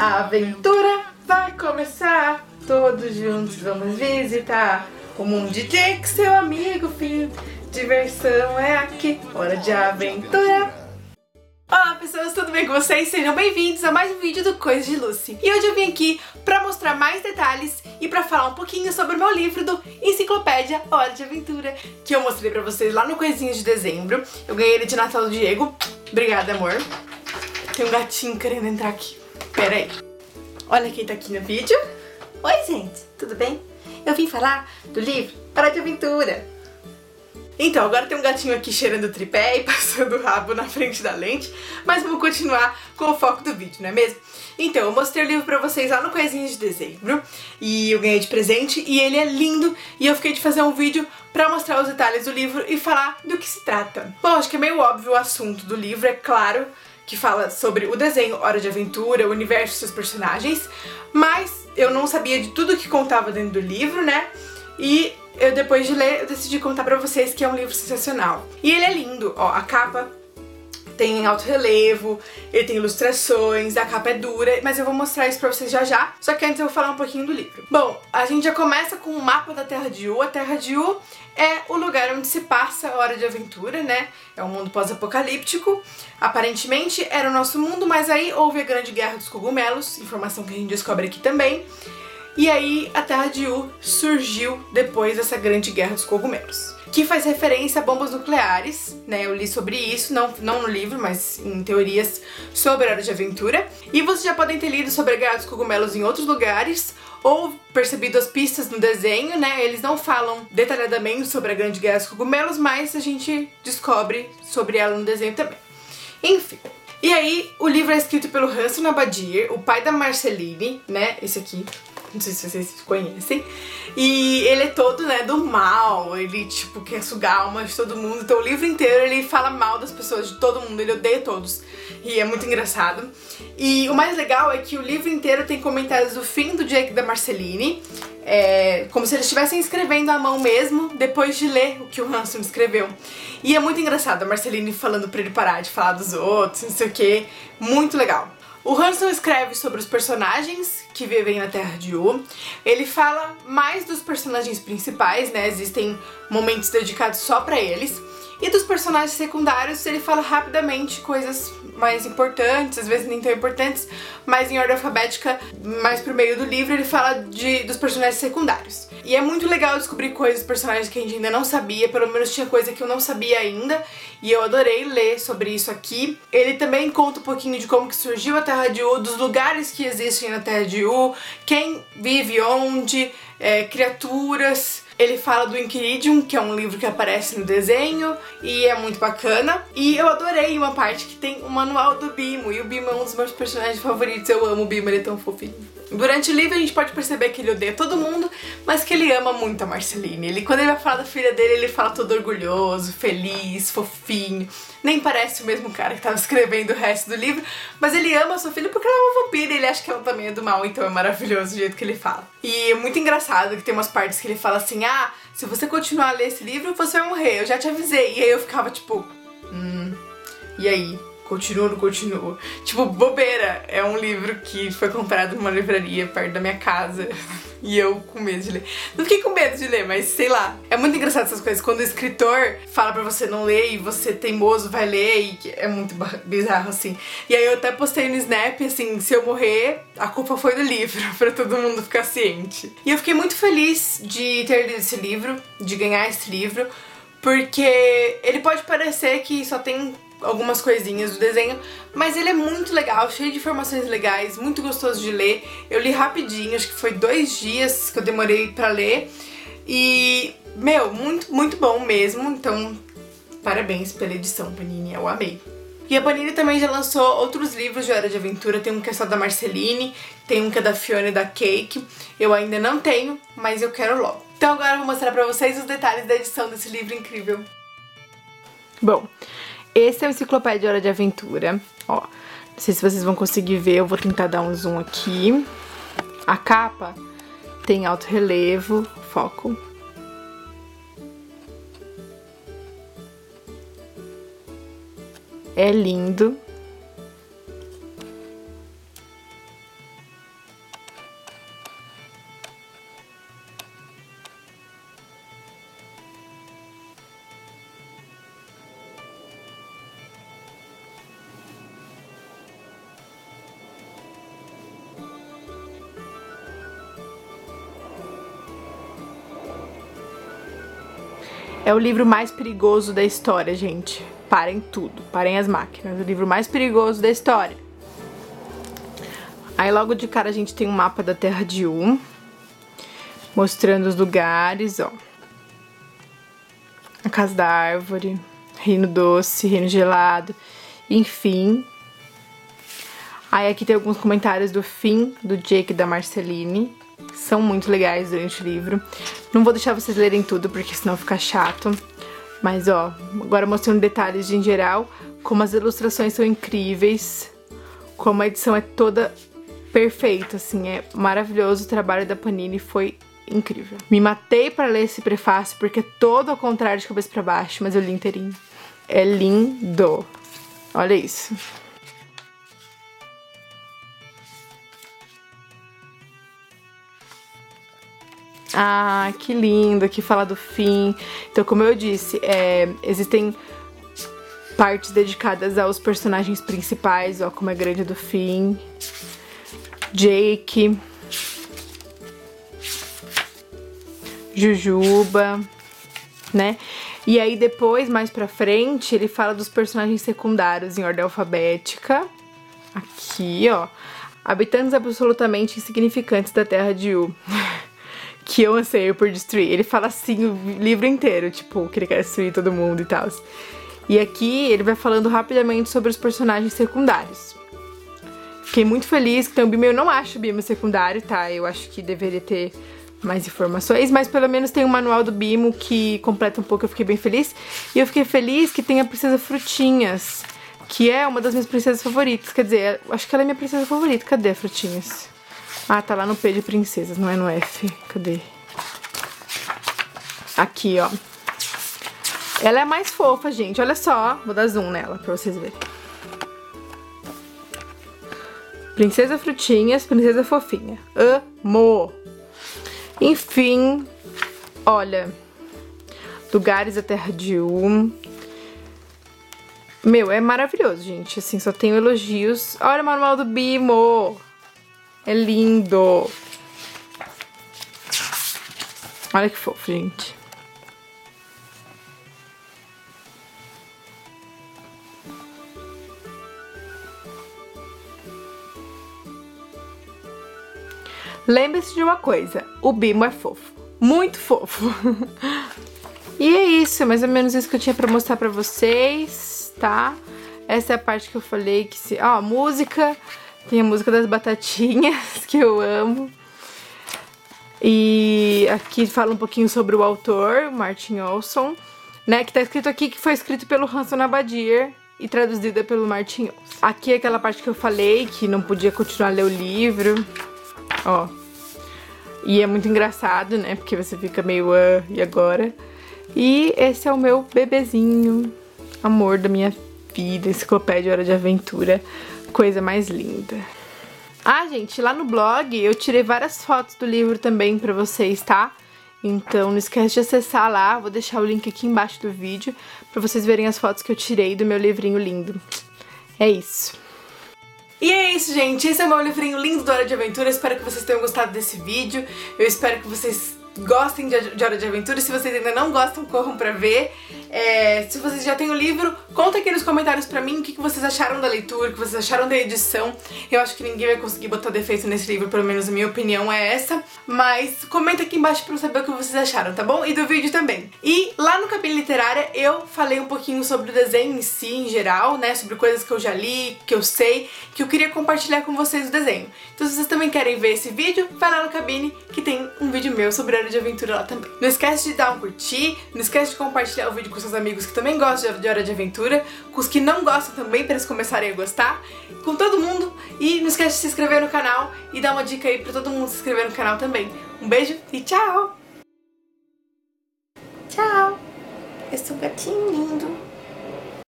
A aventura vai começar, todos juntos vamos visitar o mundo de Jake, seu amigo fim. Diversão é aqui, hora de aventura. Olá pessoas, tudo bem com vocês? Sejam bem-vindos a mais um vídeo do Coisas de Lucy. E hoje eu vim aqui pra mostrar mais detalhes e pra falar um pouquinho sobre o meu livro do Enciclopédia Hora de Aventura, que eu mostrei pra vocês lá no Coisinhas de dezembro. Eu ganhei ele de Natal do Diego. Obrigada, amor. Tem um gatinho querendo entrar aqui. Pera aí. Olha quem tá aqui no vídeo. Oi, gente, tudo bem? Eu vim falar do livro Hora de Aventura. Então, agora tem um gatinho aqui cheirando tripé e passando o rabo na frente da lente, mas vamos continuar com o foco do vídeo, não é mesmo? Então, eu mostrei o livro pra vocês lá no Coisinha de Dezembro, e eu ganhei de presente, e ele é lindo, e eu fiquei de fazer um vídeo pra mostrar os detalhes do livro e falar do que se trata. Bom, acho que é meio óbvio o assunto do livro, é claro, que fala sobre o desenho Hora de Aventura, o universo e seus personagens, mas eu não sabia de tudo que contava dentro do livro, né? E eu depois de ler, eu decidi contar pra vocês que é um livro sensacional. E ele é lindo, ó, a capa tem alto relevo, ele tem ilustrações, a capa é dura, mas eu vou mostrar isso pra vocês já já. Só que antes eu vou falar um pouquinho do livro. Bom, a gente já começa com o mapa da Terra de U. A Terra de U é o lugar onde se passa a Hora de Aventura, né? É um mundo pós-apocalíptico. Aparentemente era o nosso mundo, mas aí houve a Grande Guerra dos Cogumelos, informação que a gente descobre aqui também. E aí a Terra de U surgiu depois dessa grande guerra dos cogumelos. Que faz referência a bombas nucleares, né? Eu li sobre isso, não, não no livro, mas em teorias sobre a Hora de Aventura. E vocês já podem ter lido sobre a Guerra dos Cogumelos em outros lugares, ou percebido as pistas no desenho, né? Eles não falam detalhadamente sobre a Grande Guerra dos Cogumelos, mas a gente descobre sobre ela no desenho também. Enfim. E aí, o livro é escrito pelo Hanson Abadir, o pai da Marceline, né? Esse aqui, não sei se vocês conhecem. E ele é todo, né, do mal. Ele, tipo, quer sugar a alma de todo mundo. Então o livro inteiro ele fala mal das pessoas, de todo mundo. Ele odeia todos. E é muito engraçado. E o mais legal é que o livro inteiro tem comentários do fim do Jake da Marceline. É, como se eles estivessem escrevendo à mão mesmo, depois de ler o que o Hanson escreveu. E é muito engraçado a Marceline falando pra ele parar de falar dos outros, não sei o que. Muito legal. O Hanson escreve sobre os personagens que vivem na Terra de U. Ele fala mais dos personagens principais, né? Existem momentos dedicados só para eles. E dos personagens secundários, ele fala rapidamente coisas mais importantes, às vezes nem tão importantes, mas em ordem alfabética, mais pro meio do livro, ele fala de, dos personagens secundários. E é muito legal descobrir coisas dos personagens que a gente ainda não sabia, pelo menos tinha coisa que eu não sabia ainda, e eu adorei ler sobre isso aqui. Ele também conta um pouquinho de como que surgiu a Terra de U, dos lugares que existem na Terra de U, quem vive onde, é, criaturas ele fala do Inquiridium, que é um livro que aparece no desenho e é muito bacana. E eu adorei uma parte que tem o manual do Bimo, e o Bimo é um dos meus personagens favoritos. Eu amo o Bimo, ele é tão fofinho. Durante o livro a gente pode perceber que ele odeia todo mundo, mas que ele ama muito a Marceline. Ele, quando ele vai falar da filha dele, ele fala todo orgulhoso, feliz, fofinho. Nem parece o mesmo cara que tava escrevendo o resto do livro, mas ele ama a sua filha porque ela é uma vampira e ele acha que ela também é do mal, então é maravilhoso o jeito que ele fala. E é muito engraçado que tem umas partes que ele fala assim: ah, se você continuar a ler esse livro, você vai morrer, eu já te avisei. E aí eu ficava tipo, hum, e aí? Continua não continua? Tipo, Bobeira é um livro que foi comprado numa livraria perto da minha casa. E eu com medo de ler. Não fiquei com medo de ler, mas sei lá. É muito engraçado essas coisas. Quando o escritor fala pra você não ler e você teimoso vai ler, e é muito bizarro assim. E aí eu até postei no Snap assim: se eu morrer, a culpa foi do livro, pra todo mundo ficar ciente. E eu fiquei muito feliz de ter lido esse livro, de ganhar esse livro, porque ele pode parecer que só tem algumas coisinhas do desenho, mas ele é muito legal, cheio de informações legais, muito gostoso de ler. Eu li rapidinho, acho que foi dois dias que eu demorei pra ler. E, meu, muito, muito bom mesmo. Então, parabéns pela edição, Panini, eu amei. E a Panini também já lançou outros livros de Hora de Aventura. Tem um que é só da Marceline, tem um que é da Fiona e da Cake. Eu ainda não tenho, mas eu quero logo. Então agora eu vou mostrar pra vocês os detalhes da edição desse livro incrível. Bom, esse é o Enciclopédia Hora de Aventura. Ó, não sei se vocês vão conseguir ver, eu vou tentar dar um zoom aqui. A capa tem alto relevo, foco. É lindo. É o livro mais perigoso da história, gente. Parem tudo, parem as máquinas. O livro mais perigoso da história. Aí logo de cara a gente tem um mapa da Terra de Um, mostrando os lugares, ó. A Casa da Árvore, Reino Doce, Reino Gelado, enfim. Aí aqui tem alguns comentários do fim do Jake e da Marceline. São muito legais durante o livro. Não vou deixar vocês lerem tudo, porque senão fica chato. Mas ó, agora mostrando detalhes em geral, como as ilustrações são incríveis, como a edição é toda perfeita, assim, é maravilhoso. O trabalho da Panini foi incrível. Me matei para ler esse prefácio porque é todo ao contrário de cabeça para baixo, mas eu li inteirinho. É lindo. Olha isso. Ah, que lindo, aqui fala do fim. Então, como eu disse, é, existem partes dedicadas aos personagens principais, ó, como é grande do fim. Jake. Jujuba, né? E aí depois, mais pra frente, ele fala dos personagens secundários em ordem alfabética. Aqui, ó. Habitantes absolutamente insignificantes da Terra de U. que eu anseio por destruir. Ele fala assim o livro inteiro, tipo, que ele quer destruir todo mundo e tal. E aqui ele vai falando rapidamente sobre os personagens secundários. Fiquei muito feliz que tem o Bimo. Eu não acho o Bimo secundário, tá? Eu acho que deveria ter mais informações, mas pelo menos tem um manual do Bimo que completa um pouco, eu fiquei bem feliz. E eu fiquei feliz que tem a Princesa Frutinhas, que é uma das minhas princesas favoritas. Quer dizer, acho que ela é minha princesa favorita. Cadê a Frutinhas? Ah, tá lá no P de princesas, não é no F. Cadê? Aqui, ó. Ela é mais fofa, gente. Olha só. Vou dar zoom nela pra vocês verem. Princesa Frutinhas, Princesa Fofinha. Amo! Enfim, olha. Lugares da Terra de Um. Meu, é maravilhoso, gente. Assim, só tenho elogios. Olha o manual do Bimo! É lindo. Olha que fofo, gente. Lembre-se de uma coisa, o Bimo é fofo, muito fofo. e é isso, mais ou menos isso que eu tinha pra mostrar pra vocês, tá? Essa é a parte que eu falei que se... Ó, música, tem a música das batatinhas, que eu amo. E aqui fala um pouquinho sobre o autor, Martin Olson, né? Que tá escrito aqui que foi escrito pelo Hanson Abadir e traduzida pelo Martin Olson. Aqui é aquela parte que eu falei que não podia continuar a ler o livro. Ó. E é muito engraçado, né? Porque você fica meio, ah, e agora? E esse é o meu bebezinho, amor da minha vida, enciclopédia Hora de Aventura coisa mais linda. Ah, gente, lá no blog eu tirei várias fotos do livro também pra vocês, tá? Então não esquece de acessar lá, vou deixar o link aqui embaixo do vídeo pra vocês verem as fotos que eu tirei do meu livrinho lindo. É isso. E é isso, gente. Esse é o meu livrinho lindo do Hora de Aventura. espero que vocês tenham gostado desse vídeo. Eu espero que vocês gostem de, de Hora de Aventura. Se vocês ainda não gostam, corram pra ver. É, se vocês já têm o livro, conta aqui nos comentários pra mim o que, vocês acharam da leitura, o que vocês acharam da edição. Eu acho que ninguém vai conseguir botar defeito nesse livro, pelo menos a minha opinião é essa. Mas comenta aqui embaixo pra eu saber o que vocês acharam, tá bom? E do vídeo também. E lá no Cabine Literária eu falei um pouquinho sobre o desenho em si, em geral, né? Sobre coisas que eu já li, que eu sei, que eu queria compartilhar com vocês o desenho. Então se vocês também querem ver esse vídeo, vai lá no Cabine que tem um vídeo meu sobre Hora de Aventura lá também. Não esquece de dar um curtir, não esquece de compartilhar o vídeo com seus amigos que também gostam de Hora de Aventura, com os que não gostam também, para eles começarem a gostar, com todo mundo. E não esquece de se inscrever no canal e dar uma dica aí para todo mundo se inscrever no canal também. Um beijo e tchau! Tchau! Esse é um gatinho lindo.